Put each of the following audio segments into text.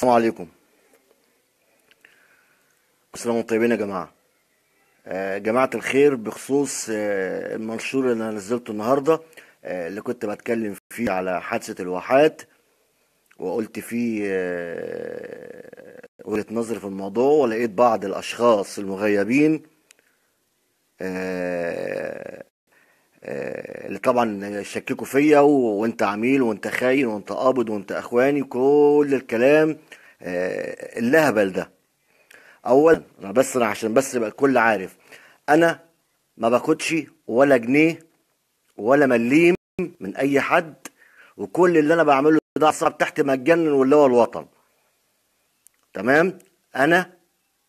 السلام عليكم. وأنتم طيبين يا جماعة. آه، جماعة الخير بخصوص آه، المنشور اللي أنا نزلته النهاردة آه، اللي كنت بتكلم فيه على حادثة الواحات وقلت فيه وجهة نظري في الموضوع ولقيت بعض الأشخاص المغيبين اللي طبعا شككوا فيا وانت عميل وانت خاين وانت قابض وانت اخواني كل الكلام آه، اللهبل ده. اولا أنا بس أنا عشان بس يبقى الكل عارف. أنا ما باخدش ولا جنيه ولا مليم من أي حد وكل اللي أنا بعمله ده صعب تحت مجانا واللي هو الوطن. تمام؟ أنا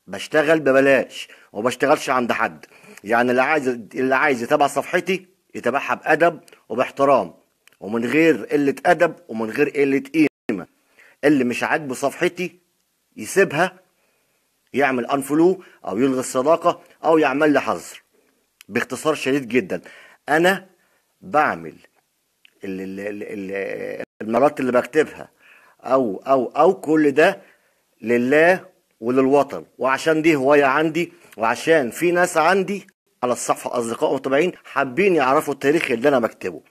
بشتغل ببلاش وما بشتغلش عند حد. يعني اللي عايز اللي عايز يتابع صفحتي يتابعها بأدب وباحترام ومن غير قلة أدب ومن غير قلة قيمة. اللي مش عاجبه صفحتي يسيبها يعمل انفلو أو يلغي الصداقة أو يعمل لي حظر. باختصار شديد جدا. أنا بعمل ال- ال- ال- ال- المرات اللي بكتبها أو أو أو كل ده لله وللوطن. وعشان دي هواية عندي وعشان في ناس عندي على الصفحه اصدقاء ومتابعين حابين يعرفوا التاريخ اللي أنا بكتبه.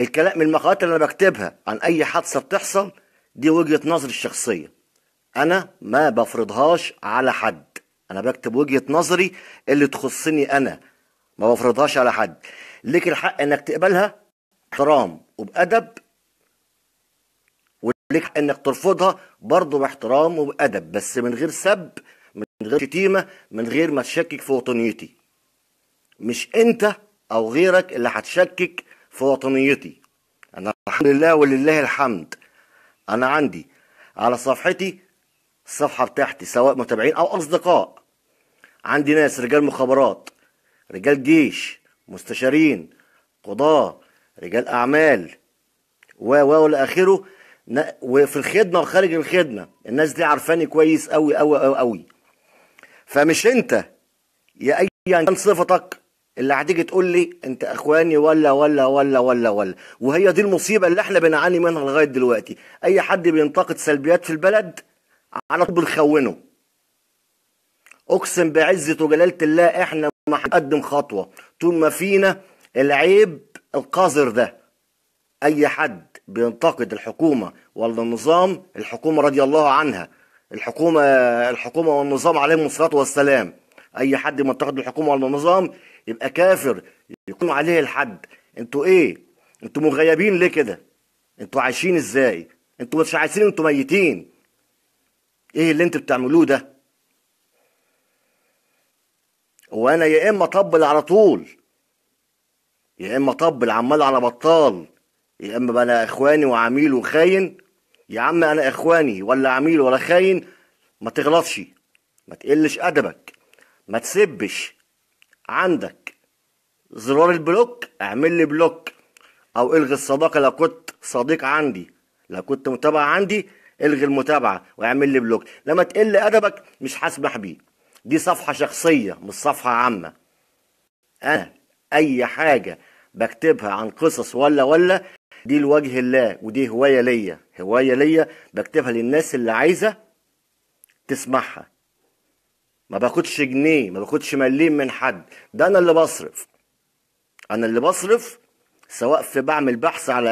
الكلام من المقالات اللي أنا بكتبها عن أي حادثة بتحصل دي وجهة نظري الشخصية. أنا ما بفرضهاش على حد. أنا بكتب وجهة نظري اللي تخصني أنا ما بفرضهاش على حد. ليك الحق إنك تقبلها احترام وبأدب وليك حق إنك ترفضها برضه باحترام وبأدب. بس من غير سب من غير شتيمة من غير ما تشكك في وطنيتي. مش أنت أو غيرك اللي هتشكك في وطنيتي. أنا الحمد لله ولله الحمد. أنا عندي على صفحتي الصفحة بتاعتي سواء متابعين أو أصدقاء. عندي ناس رجال مخابرات رجال جيش مستشارين قضاة رجال أعمال و و إلى آخره. ن- وفي الخدمة وخارج الخدمة. الناس دي عارفاني كويس قوي قوي قوي قوي فمش انت يا ايا كان صفتك اللي هتيجي تقول لي أنت إخواني ولا ولا ولا ولا ولا. وهي دي المصيبة اللي إحنا بنعاني منها لغاية دلوقتي. أي حد بينتقد سلبيات في البلد على طول بنخونه. أقسم بعزة وجلالة الله إحنا ما هنقدم خطوة. طول ما فينا العيب القذر ده. أي حد بينتقد الحكومة ولا النظام الحكومة رضي الله عنها الحكومة الحكومة والنظام عليهم الصلاة والسلام. أي حد بينتقد الحكومة ولا النظام يبقى كافر يكون عليه الحد. أنتوا إيه؟ أنتوا مغيبين ليه كده؟ أنتوا عايشين إزاي؟ أنتوا مش عايشين أنتوا ميتين. إيه اللي أنتوا بتعملوه ده؟ وأنا يا إما اطبل على طول يا إما اطبل عمال على بطال يا إما بقى أنا إخواني وعميل وخاين يا عم أنا إخواني ولا عميل ولا خاين ما تغلطش ما تقلش أدبك ما تسبش. عندك زرار ال block اعمل لي block أو إلغي الصداقة لو كنت صديق عندي لو كنت متابع عندي إلغي المتابعة واعمل لي block. لما تقل أدبك مش هسمح بيه. دي صفحة شخصية مش صفحة عامة. أنا أي حاجة بكتبها عن قصص ولا ولا دي لوجه الله ودي هواية ليا. هواية ليا بكتبها للناس اللي عايزة تسمعها. ما باخدش جنيه ما باخدش مليم من حد. ده أنا اللي بصرف. أنا اللي بصرف سواء في بعمل بحث على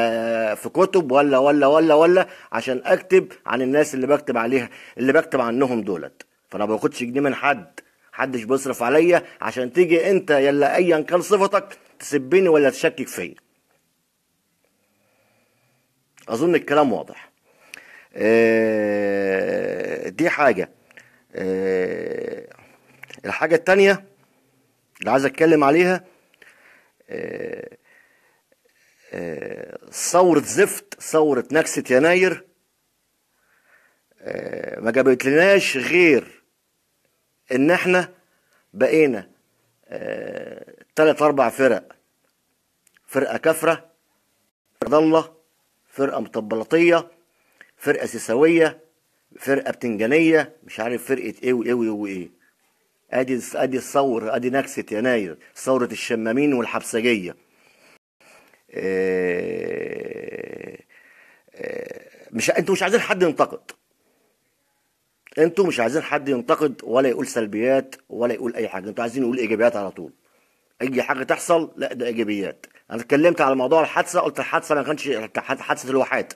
في كتب ولا ولا ولا ولا عشان أكتب عن الناس اللي بكتب عليها اللي بكتب عنهم دولت. فأنا ما باخدش جنيه من حد. محدش بيصرف عليا عشان تيجي أنت يلا ايا كان صفتك تسبني ولا تشكك فيا. أظن الكلام واضح. آه، دي حاجة. آه، الحاجة التانية اللي عايز أتكلم عليها آه، ثورة زفت ثورة نكسة يناير ما جابتلناش غير إن إحنا بقينا تلات أربع فرق. فرقة كفرة فرقة ضلة فرقة مطبلطية فرقة سيساوية فرقة بتنجانية مش عارف فرقة إيه وإيه وإيه وإيه. أدي أدي الثور أدي نكسة يناير ثورة الشمامين والحبسجية. آه، آه، مش أنتوا مش عايزين حد ينتقد. أنتوا مش عايزين حد ينتقد ولا يقول سلبيات ولا يقول أي حاجة. أنتوا عايزين يقول إيجابيات على طول. أي حاجة تحصل لا ده إيجابيات. أنا اتكلمت على موضوع الحادثة قلت الحادثة ما كانش حادثة الواحات.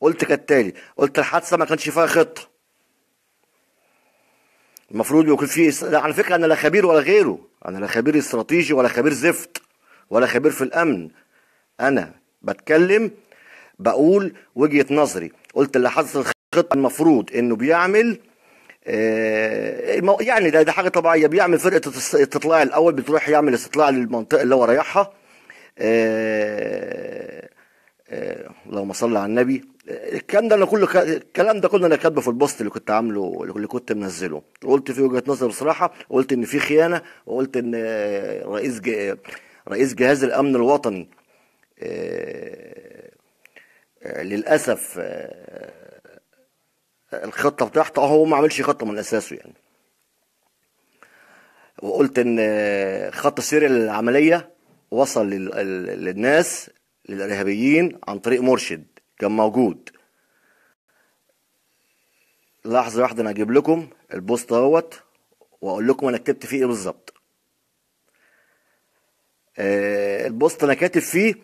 قلت كالتالي قلت الحادثة ما كانش فيها خطة. المفروض يكون في على فكرة أنا لا خبير ولا غيره. أنا لا خبير استراتيجي ولا خبير زفت ولا خبير في الأمن. أنا بتكلم بقول وجهة نظري. قلت اللي حدث الخطه المفروض إنه بيعمل يعني ده, ده حاجة طبيعية. بيعمل فرقة استطلاع الأول بتروح يعمل استطلاع للمنطقة اللي هو رايحها. آه، آه، اللهم صل على النبي. الكلام ده أنا كله الكلام ده كله أنا كاتبه في البوست اللي كنت عامله اللي كنت منزله. قلت في وجهة نظر بصراحة قلت إن في خيانة وقلت إن رئيس رئيس جهاز الأمن الوطني للأسف الخطة بتاعته. هو ما عملش خطة من أساسه يعني. وقلت إن خط سير العملية وصل للناس للإرهابيين عن طريق مرشد كان موجود. لحظة واحدة أنا أجيب لكم ال post أهوت وأقول لكم أنا كتبت فيه إيه بالظبط. آه، ال post أنا كاتب فيه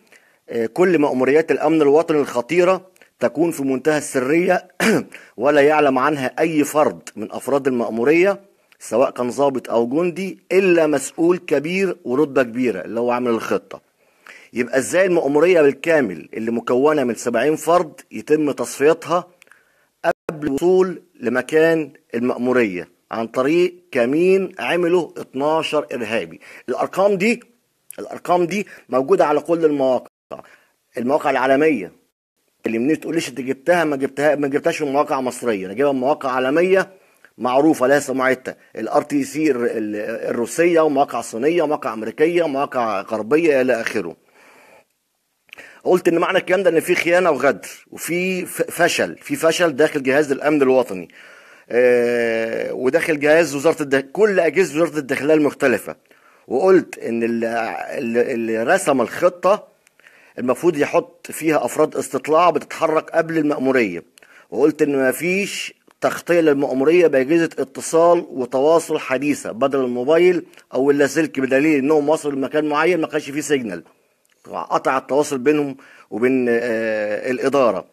آه، كل مأموريات الأمن الوطني الخطيرة تكون في منتهى السرية ولا يعلم عنها أي فرد من أفراد المأمورية سواء كان ضابط أو جندي إلا مسؤول كبير ورتبة كبيرة اللي هو عامل الخطة. يبقى إزاي المأمورية بالكامل اللي مكونة من 70 فرد يتم تصفيتها قبل الوصول لمكان المأمورية عن طريق كمين عمله 12 إرهابي. الأرقام دي الأرقام دي موجودة على كل المواقع. المواقع العالمية اللي منين تقوليش انت جبتها؟ ما جبتها ما جبتهاش من مواقع مصرية. أنا جايبها من مواقع عالمية معروفة لها سمعتها ال RTC الروسية ومواقع صينية ومواقع أمريكية ومواقع غربية إلى آخره. قلت إن معنى الكلام ده إن في خيانة وغدر وفي فشل. في فشل داخل جهاز الأمن الوطني. آه وداخل جهاز وزارة الداخل كل أجهزة وزارة الداخلية المختلفة. وقلت إن اللي رسم الخطة المفروض يحط فيها أفراد استطلاع بتتحرك قبل المأمورية وقلت إن ما فيش تغطية للمأمورية باجهزه اتصال وتواصل حديثة بدل الموبايل أو اللاسلكي بدليل إنهم وصلوا لمكان معين ما كانش فيه سيجنال. قطع التواصل بينهم وبين آه الإدارة.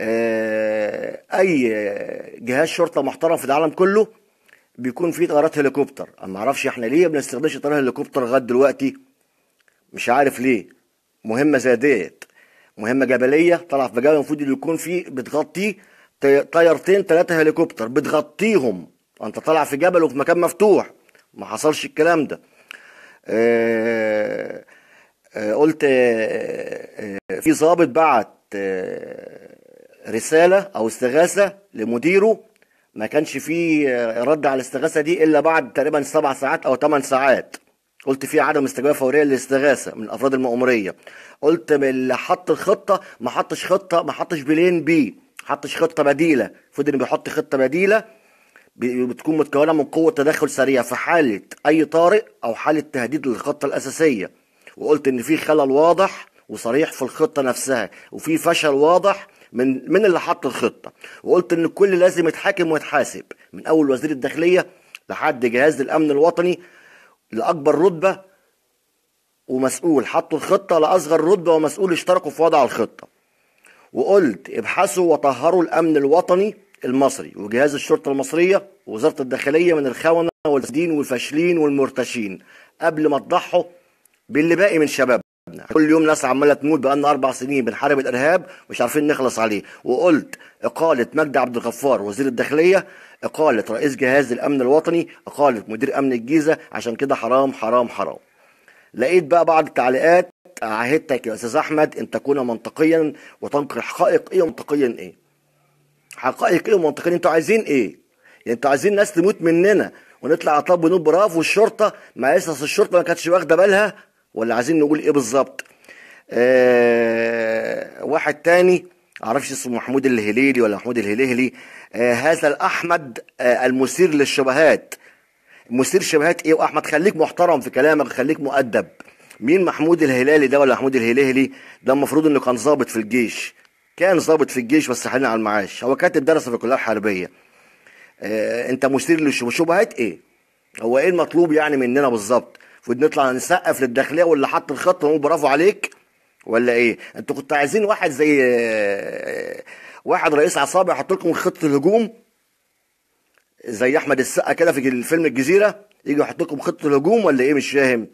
آه أي جهاز شرطة محترم في العالم كله بيكون فيه طيارات هليكوبتر. أنا ما أعرفش إحنا ليه بنستخدمش طيارات هليكوبتر لغاية دلوقتي؟ مش عارف ليه. مهمة زي ديت. مهمة جبلية طلع في جبل المفروض يكون فيه بتغطيه طيارتين ثلاثة هليكوبتر بتغطيهم. أنت طالع في جبل وفي مكان مفتوح. ما حصلش الكلام ده. آه آه قلت آه في ضابط بعت رسالة أو استغاثة لمديره. ما كانش فيه رد على الاستغاثة دي إلا بعد تقريبا سبع ساعات أو ثمان ساعات. قلت في عدم استجابة فورية للاستغاثة من افراد المأمورية. قلت اللي حط الخطة ما حطش خطة ما حطش بلين بي. حطش خطة بديلة. المفروض بيحط خطة بديلة بتكون متكونة من قوة تدخل سريع في حالة أي طارئ أو حالة تهديد للخطة الأساسية. وقلت إن في خلل واضح وصريح في الخطة نفسها وفي فشل واضح من من اللي حط الخطة. وقلت إن الكل لازم يتحاكم ويتحاسب من أول وزير الداخلية لحد جهاز الأمن الوطني لأكبر رتبة ومسؤول حطوا الخطة لأصغر رتبة ومسؤول اشتركوا في وضع الخطة. وقلت ابحثوا وطهروا الأمن الوطني المصري وجهاز الشرطة المصرية ووزارة الداخلية من الخونة والفاسدين والفاشلين والمرتشين قبل ما تضحوا باللي باقي من شبابنا. كل يوم ناس عمالة تموت بقالنا أربع سنين بنحارب الإرهاب مش عارفين نخلص عليه. وقلت إقالة مجدي عبد الغفار وزير الداخلية اقاله رئيس جهاز الأمن الوطني اقاله مدير أمن الجيزة عشان كده حرام حرام حرام. لقيت بقى بعض التعليقات عهدتك يا أستاذ أحمد إن تكون منطقيا وتنقل حقائق إيه ومنطقيا إيه؟ حقائق إيه ومنطقيا؟ أنتوا عايزين إيه؟ يعني أنتوا عايزين ناس تموت مننا ونطلع على طب ونقول برافو الشرطه ما أساس الشرطة ما كانتش واخدة بالها؟ ولا عايزين نقول إيه بالظبط؟ آه واحد تاني معرفش اسمه محمود الهليلي ولا محمود الهليلي. آه هذا الأحمد آه المثير للشبهات. مثير شبهات إيه؟ واحمد خليك محترم في كلامك خليك مؤدب. مين محمود الهلالي ده ولا محمود الهليلي؟ ده المفروض إنه كان ضابط في الجيش. كان ضابط في الجيش بس حاليا على المعاش. هو كاتب درس في الكليه الحربية. آه أنت مثير للشبهات إيه؟ هو إيه المطلوب يعني مننا بالظبط المفروض نطلع نسقف للداخلية واللي حط الخط ونقول برافو عليك. ولا إيه؟ أنتوا كنتوا عايزين واحد زي آه، واحد رئيس عصابة يحط لكم خطة الهجوم؟ زي أحمد السقا كده في الفيلم الجزيرة يجي يحط لكم خطة الهجوم ولا إيه؟ مش فاهم.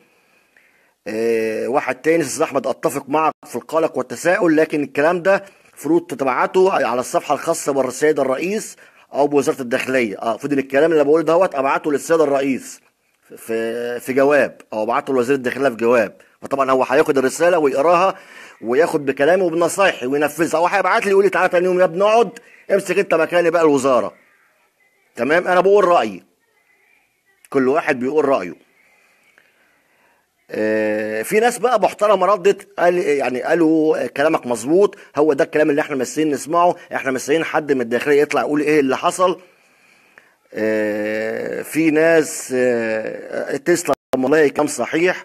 آه واحد تاني أستاذ أحمد أتفق معك في القلق والتساؤل لكن الكلام ده المفروض تبعته على الصفحة الخاصة بالسيد الرئيس أو بوزارة الداخلية. آه المفروض الكلام اللي بقوله دوت أبعته للسيد الرئيس في في جواب أو أبعته لوزير الداخلية في جواب. فطبعا هو هياخد الرسالة ويقراها وياخد بكلامي وبنصايحي وينفذها. هو هيبعت لي يقول لي تعالى تاني يوم يا ابني اقعد امسك انت مكاني بقى الوزارة. تمام؟ أنا بقول رأيي. كل واحد بيقول رأيه. آه، في ناس بقى محترمة ردت قال يعني قالوا كلامك مظبوط هو ده الكلام اللي إحنا مستنيين نسمعه إحنا مستنيين حد من الداخلية يطلع يقول إيه اللي حصل. آه، في ناس آه، تسلم والله كلام صحيح.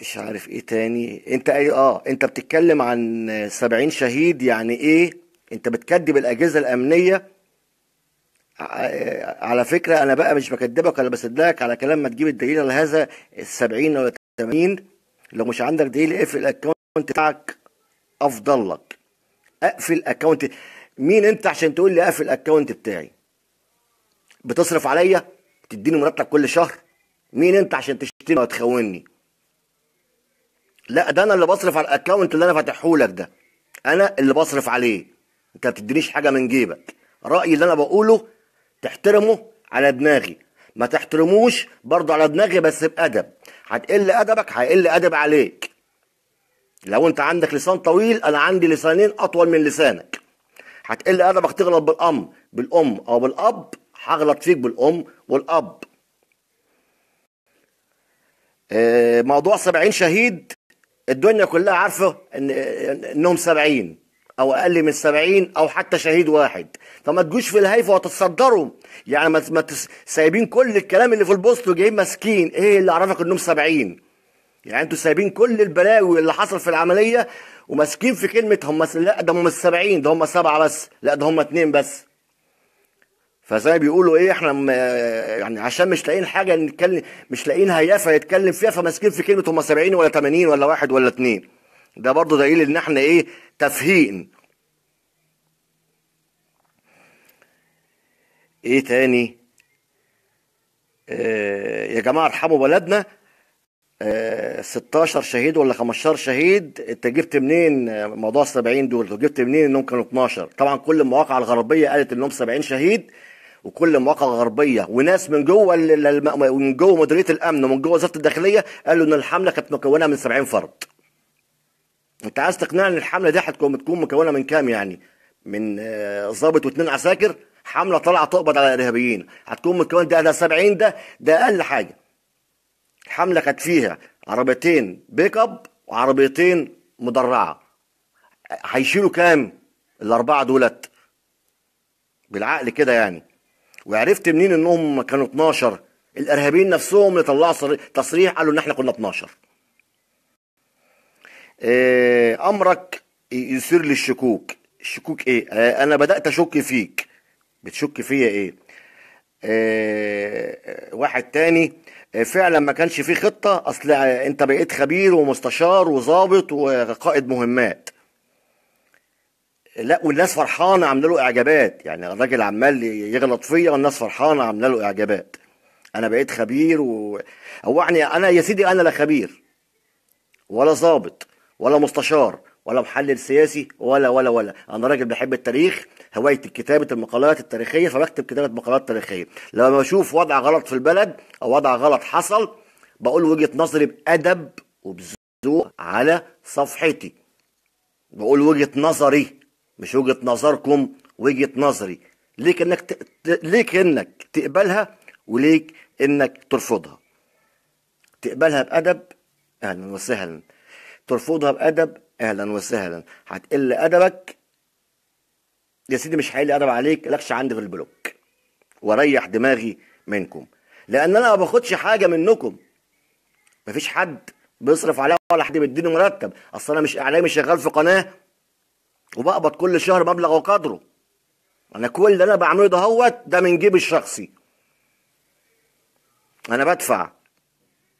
مش عارف إيه تاني. انت اي آه انت بتتكلم عن سبعين شهيد يعني إيه؟ انت بتكذب الأجهزة الأمنية. على فكرة أنا بقى مش بكدبك أنا بصدقك على كلام ما تجيب الدليل على هذا السبعين ولا 80 لو مش عندك دليل اقفل ال account بتاعك. أفضل لك. اقفل account مين انت عشان تقول لي اقفل ال account بتاعي؟ بتصرف عليا؟ تديني مرتب كل شهر؟ مين انت عشان تشتمني وتخوني لا ده أنا اللي بصرف على الاكونت اللي أنا فاتحه لك ده. أنا اللي بصرف عليه. انت ما بتدينيش حاجة من جيبك. رأيي اللي أنا بقوله تحترمه على دماغي. ما تحترموش برضه على دماغي بس بأدب. هتقل أدبك هيقل أدب عليك. لو انت عندك لسان طويل أنا عندي لسانين أطول من لسانك. هتقل أدبك تغلط بالأم بالأم أو بالأب هغلط فيك بالأم والأب. آه، موضوع سبعين شهيد الدنيا كلها عارفة إن إنهم سبعين أو أقل من سبعين أو حتى شهيد واحد. فما تجوش في الهيفه وتتصدروا. يعني ما سايبين كل الكلام اللي في البوست وجايين ماسكين. إيه اللي عرفك إنهم سبعين؟ يعني أنتوا سايبين كل البلاوي اللي حصل في العملية وماسكين في كلمة هم لا ده هم 70 ده هم سبعة بس لا ده هم اتنين بس. فزي بيقولوا إيه إحنا يعني عشان مش لاقيين حاجة نتكلم مش لاقيين هيافه يتكلم فيها فماسكين في كلمة هم 70 ولا 80 ولا واحد ولا اتنين. ده برضه دليل إن إحنا إيه تفهين. إيه تاني؟ آه يا جماعة ارحموا بلدنا. آه 16 شهيد ولا 15 شهيد انت جبت منين موضوع 70 دول؟ جبت منين إنهم كانوا 12 طبعا كل المواقع الغربية قالت إنهم 70 شهيد. وكل المواقع الغربيه وناس من جوه من جوه مديرية الأمن ومن جوه وزارة الداخلية قالوا إن الحملة كانت مكونة من 70 فرد. أنت عايز تقنعني إن الحملة دي هتكون تكون مكونة من كام يعني؟ من آه، ضابط واثنين عساكر؟ حملة طالعة تقبض على الارهابيين هتكون مكون ده ده 70 ده ده أقل حاجة. حملة كانت فيها عربيتين بيك اب وعربيتين مدرعة. هيشيلوا كام؟ الأربعة دولت. بالعقل كده يعني. وعرفت منين انهم كانوا 12 الإرهابيين نفسهم اللي طلعوا تصريح قالوا إن إحنا كنا 12 آه، أمرك يثير لي الشكوك إيه؟ آه، أنا بدأت أشك فيك. بتشك فيا إيه؟ آه واحد تاني فعلا ما كانش فيه خطة؟ أصل أنت بقيت خبير ومستشار وظابط وقائد مهمات. لا والناس فرحانة عاملة له إعجابات. يعني الراجل عمال يغلط فيا والناس فرحانة عاملة له إعجابات. أنا بقيت خبير و هو يعني أنا يا سيدي أنا لا خبير ولا ظابط ولا مستشار ولا محلل سياسي ولا ولا ولا. أنا راجل بحب التاريخ هوايتي كتابه المقالات التاريخية فبكتب كتابة مقالات تاريخية. لما بشوف وضع غلط في البلد أو وضع غلط حصل بقول وجهة نظري بأدب وبذوق على صفحتي. بقول وجهة نظري مش وجهة نظركم وجهة نظري. ليك إنك ت... ليك إنك تقبلها وليك إنك ترفضها. تقبلها بأدب أهلا وسهلا. ترفضها بأدب أهلا وسهلا. هتقل أدبك. يا سيدي مش هيقل أدب عليك لكش عندي في ال block. واريح دماغي منكم. لأن أنا ما باخدش حاجة منكم. مفيش حد بيصرف عليها ولا حد بيديني مرتب. أصل أنا مش إعلامي شغال في قناة وبقبض كل شهر مبلغ وقدره. أنا كل اللي أنا بعمله ده هوت ده من جيبي الشخصي. أنا بدفع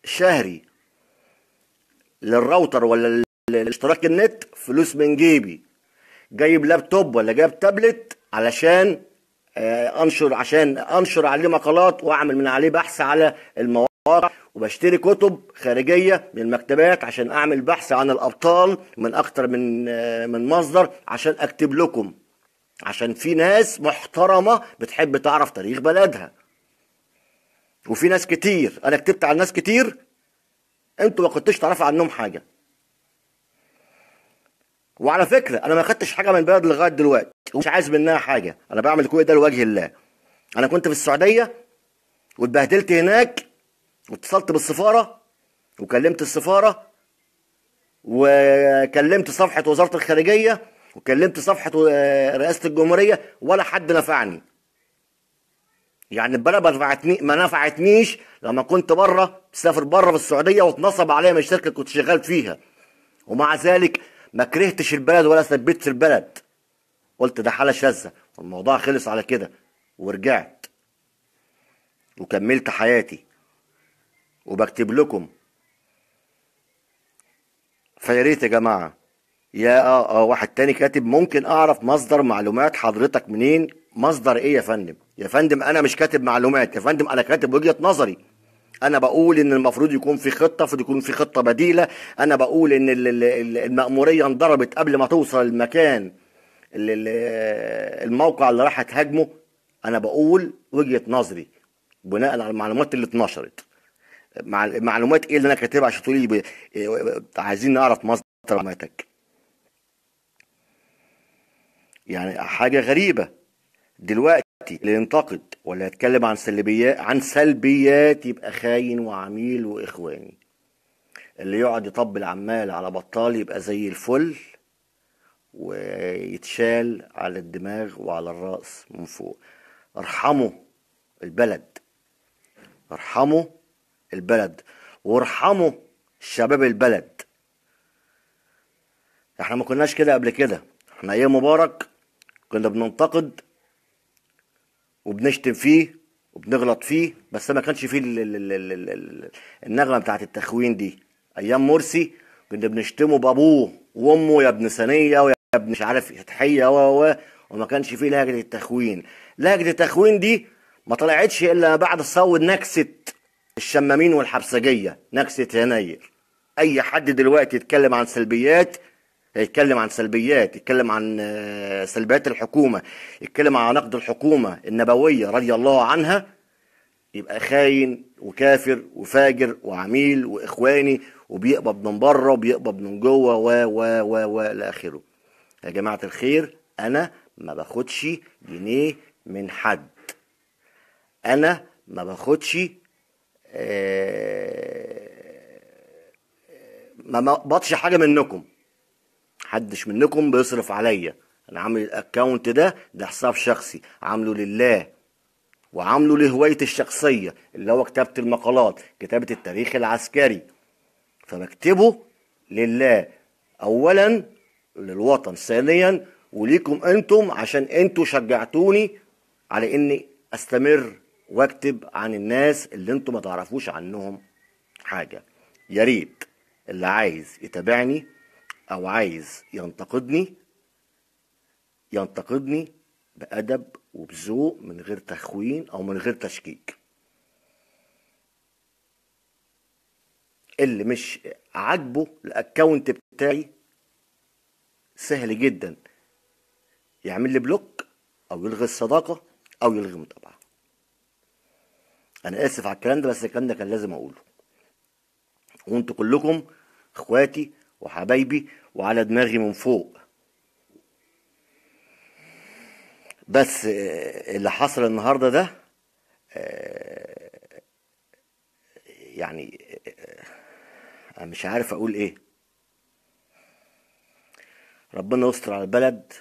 شهري للراوتر ولا الاشتراك النت فلوس من جيبي. جايب لابتوب ولا جايب تابلت علشان آه، أنشر عشان أنشر عليه مقالات وأعمل من عليه بحث على المواقع. وبشتري كتب خارجية من المكتبات عشان أعمل بحث عن الأبطال من أكتر من من مصدر عشان أكتب لكم. عشان في ناس محترمة بتحب تعرف تاريخ بلدها. وفي ناس كتير أنا كتبت عن ناس كتير أنتوا ما كنتوش تعرفوا عنهم حاجة. وعلى فكرة أنا ما خدتش حاجة من البلد لغاية دلوقتي ومش عايز منها حاجة. أنا بعمل كل ده لوجه الله. أنا كنت في السعودية واتبهدلت هناك واتصلت بالسفارة وكلمت السفارة وكلمت صفحة وزارة الخارجية وكلمت صفحة رئاسة الجمهورية ولا حد نفعني. يعني البلد ما نفعتني ما نفعتنيش لما كنت بره مسافر بره في السعودية واتنصب عليا من الشركة كنت شغال فيها. ومع ذلك ما كرهتش البلد ولا ثبت في البلد. قلت ده حالة شاذة والموضوع خلص على كده ورجعت. وكملت حياتي. وبكتب لكم. فيا ريت يا جماعة. يا آه آه واحد تاني كاتب ممكن أعرف مصدر معلومات حضرتك منين؟ مصدر إيه يا فندم؟ يا فندم أنا مش كاتب معلومات. يا فندم أنا كاتب وجهة نظري. أنا بقول إن المفروض يكون في خطة المفروض يكون في خطة بديلة. أنا بقول إن المأمورية انضربت قبل ما توصل المكان. الموقع اللي راح تهاجمه. أنا بقول وجهة نظري بناء على المعلومات اللي اتنشرت. معلومات إيه اللي أنا كاتبها عشان تقولي ب... عايزين نعرف مصدر معلوماتك. يعني حاجة غريبة. دلوقتي اللي ينتقد ولا يتكلم عن سلبيات عن سلبيات يبقى خاين وعميل وإخواني. اللي يقعد يطبل عمال على بطال يبقى زي الفل ويتشال على الدماغ وعلى الرأس من فوق. ارحموا البلد. ارحموا البلد. وارحموا شباب البلد. إحنا ما كناش كده قبل كده. إحنا أيام مبارك كنا بننتقد وبنشتم فيه وبنغلط فيه بس ما كانش فيه النغمة بتاعت التخوين دي. أيام مرسي كنا بنشتمه بابوه وامه يا ابن ثانية ويا ابن مش عارف تحيه و و وما كانش فيه لهجة التخوين. لهجة التخوين دي ما طلعتش إلا بعد صوت نكسه الشمامين والحبسجيه نكسة يناير. أي حد دلوقتي يتكلم عن سلبيات يتكلم عن سلبيات يتكلم عن آه، سلبيات الحكومة يتكلم عن نقد الحكومة النبوية رضي الله عنها يبقى خاين وكافر وفاجر وعميل وإخواني وبيقبض من بره وبيقبض من جوه و و و و إلى آخره. يا جماعة الخير أنا ما باخدش جنيه من حد. أنا ما باخدش ما بقبضش حاجة منكم. حدش منكم بيصرف عليا. أنا عامل الاكونت ده ده حساب شخصي. عامله لله. وعامله لهوايتي الشخصية اللي هو كتابة المقالات كتابة التاريخ العسكري. فبكتبه لله. أولا للوطن ثانيا وليكم أنتم عشان أنتوا شجعتوني على إني أستمر. واكتب عن الناس اللي أنتم ما تعرفوش عنهم حاجة. يا ريت اللي عايز يتابعني أو عايز ينتقدني ينتقدني بأدب وبذوق من غير تخوين أو من غير تشكيك. اللي مش عاجبه الأكونت بتاعي سهل جدا. يعمل لي بلوك أو يلغي الصداقة أو يلغي المتابعه أنا آسف على الكلام ده بس الكلام ده كان لازم أقوله. وأنتوا كلكم إخواتي وحبايبي وعلى دماغي من فوق. بس آه، اللي حصل النهارده ده آه، يعني آه، مش عارف أقول إيه. ربنا يستر على البلد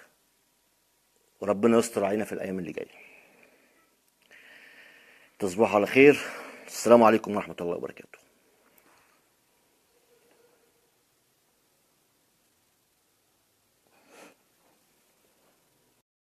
وربنا يستر علينا في الأيام اللي جاية. تصبحوا على خير. السلام عليكم ورحمة الله وبركاته.